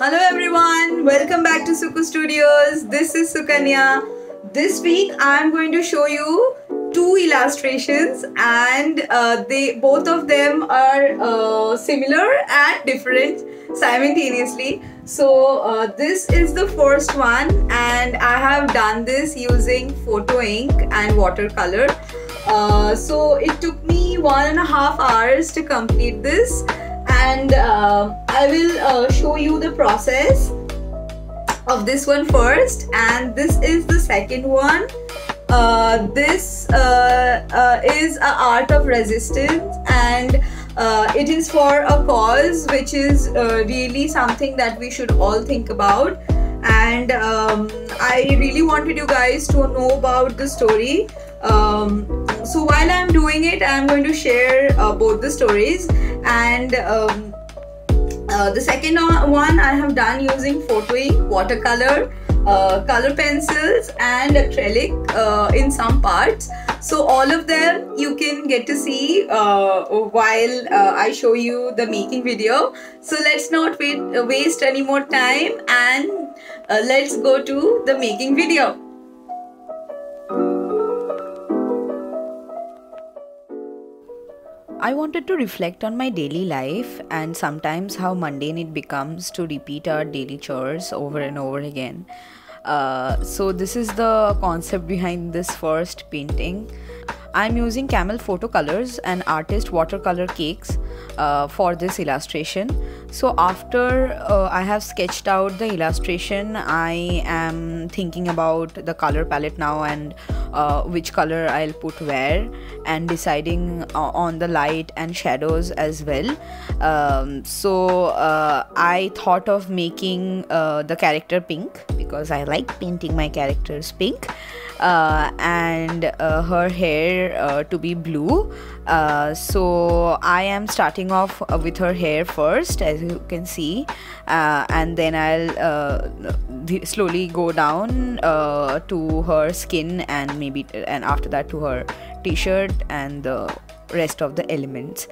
Hello everyone, welcome back to Suku Studios. This is Sukanya. This week I am going to show you two illustrations and uh, they both of them are uh, similar and different simultaneously. So uh, this is the first one and I have done this using photo ink and watercolor. Uh, so it took me one and a half hours to complete this and uh, I will uh, show you the process of this one first. And this is the second one. Uh, this uh, uh, is a art of resistance. And uh, it is for a cause which is really something that we should all think about. And um, I really wanted you guys to know about the story. Um, so while I'm doing it I'm going to share both the stories and um, uh, the second one I have done using photo ink, watercolor, uh, color pencils and acrylic uh, in some parts. So all of them you can get to see uh, while uh, I show you the making video. So let's not wait, waste any more time and let's go to the making video. I wanted to reflect on my daily life and sometimes how mundane it becomes to repeat our daily chores over and over again. Uh, so, this is the concept behind this first painting. I'm using camel photo colors and artist watercolor cakes uh, for this illustration. So, after uh, I have sketched out the illustration, I am thinking about the color palette now and uh, which color I'll put where and deciding uh, on the light and shadows as well. Um, so uh, I thought of making uh, the character pink because I like painting my characters pink. Uh, and uh, her hair uh, to be blue. Uh, so I am starting off with her hair first, as you can see, and then I'll slowly go down to her skin and maybe and after that to her t-shirt and the rest of the elements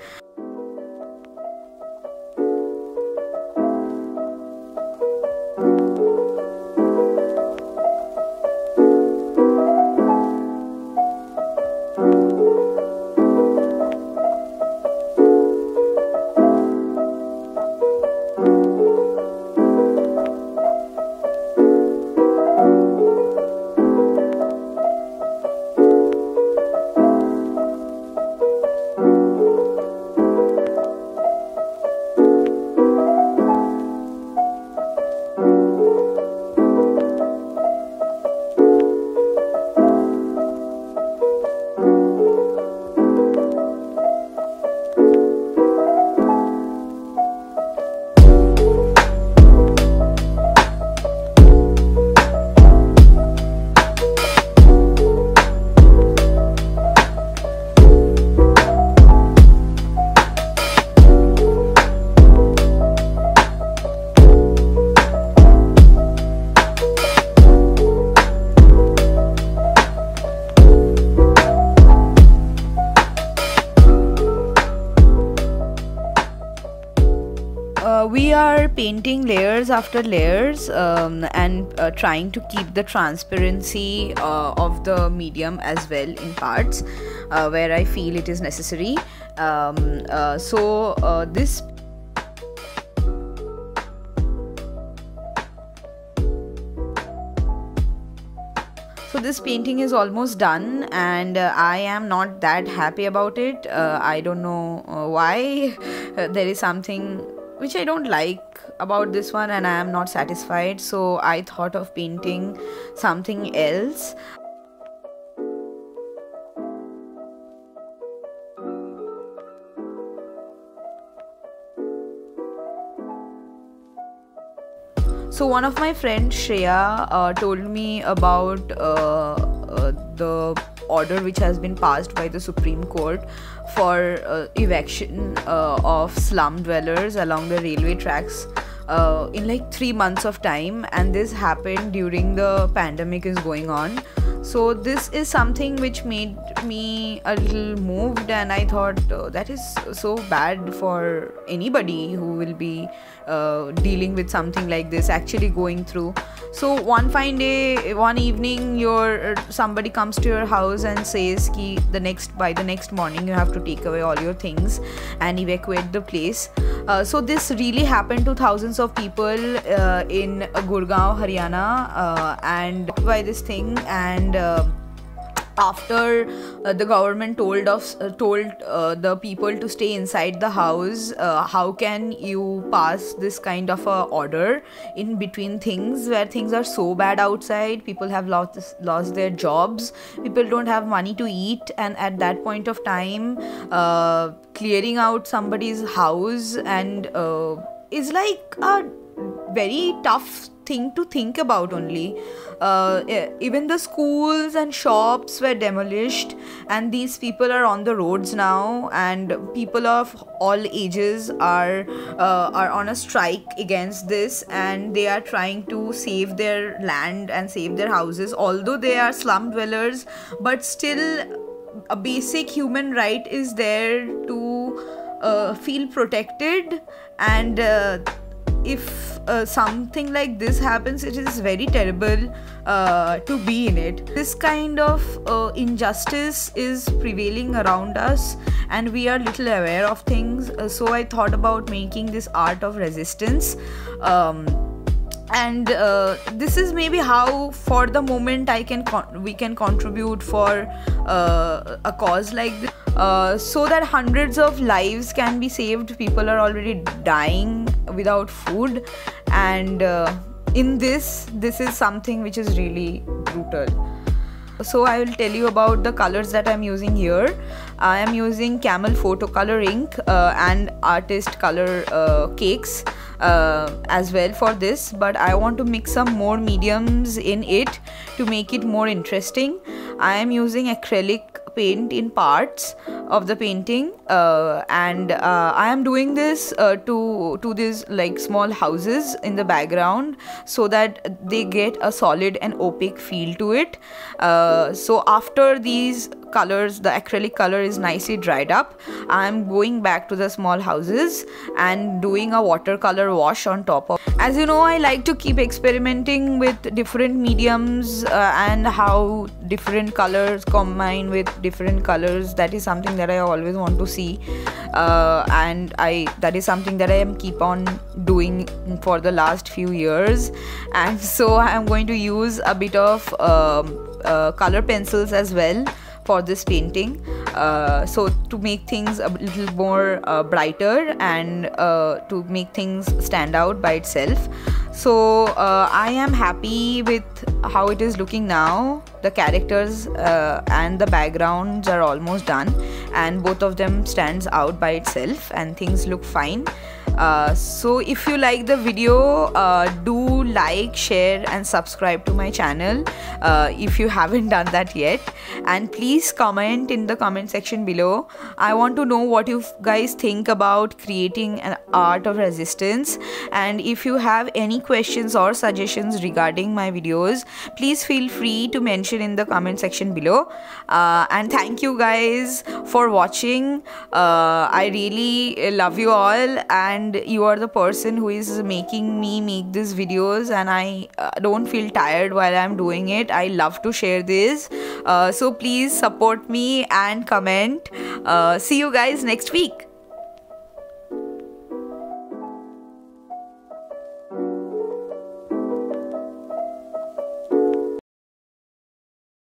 we are painting layers after layers um, and uh, trying to keep the transparency uh, of the medium as well in parts uh, where I feel it is necessary. Um, uh, so uh, this so this painting is almost done and uh, i am not that happy about it uh, i don't know uh, why there is something which I don't like about this one and I am not satisfied. So I thought of painting something else. So one of my friends Shreya uh, told me about uh, uh, the order which has been passed by the Supreme Court for uh, eviction uh, of slum dwellers along the railway tracks uh, in like three months of time and this happened during the pandemic is going on. So this is something which made me a little moved and i thought uh, that is so bad for anybody who will be uh, dealing with something like this actually going through. So one fine day one evening your somebody comes to your house and says ki the next by the next morning you have to take away all your things and evacuate the place uh, so this really happened to thousands of people uh, in Gurgaon, Haryana, uh, and by this thing and uh, after uh, the government told us uh, told uh, the people to stay inside the house uh, how can you pass this kind of a order in between things where things are so bad outside? People have lost lost their jobs. People don't have money to eat. And at that point of time uh, clearing out somebody's house and uh, is like a very tough thing to think about only. Uh, even the schools and shops were demolished, and these people are on the roads now, and people of all ages are uh, are on a strike against this, and they are trying to save their land and save their houses. Although they are slum dwellers, but still, a basic human right is there to uh, feel protected and uh, if uh, something like this happens it is very terrible uh, to be in it. This kind of uh, injustice is prevailing around us and we are little aware of things. Uh, so i thought about making this art of resistance um, and uh, this is maybe how for the moment i can we can contribute for uh, a cause like this uh, so that hundreds of lives can be saved. People are already dying without food. And uh, in this this is something which is really brutal. So i will tell you about the colors that i'm using here. I am using camel photo color ink uh, and artist color uh, cakes uh, as well for this but i want to mix some more mediums in it to make it more interesting. I am using acrylic paint in parts of the painting uh, and uh, i am doing this uh, to to these like small houses in the background so that they get a solid and opaque feel to it. Uh, so after these colors the acrylic color is nicely dried up i'm going back to the small houses and doing a watercolor wash on top of as you know i like to keep experimenting with different mediums uh, and how different colors combine with different colors. That is something that i always want to see uh, and i that is something that i am keep on doing for the last few years. And so i am going to use a bit of um, uh, color pencils as well for this painting. Uh, so to make things a little more uh, brighter and uh, to make things stand out by itself. So uh, i am happy with how it is looking now. The characters uh, and the backgrounds are almost done and both of them stands out by itself and things look fine uh, so if you like the video uh, do like share and subscribe to my channel uh, if you haven't done that yet. And please comment in the comment section below. I want to know what you guys think about creating an art of resistance. And if you have any questions or suggestions regarding my videos please feel free to mention in the comment section below. Uh, and thank you guys for watching. Uh, i really love you all and and you are the person who is making me make these videos and i uh, don't feel tired while i'm doing it. I love to share this. Uh, so please support me and comment. Uh, see you guys next week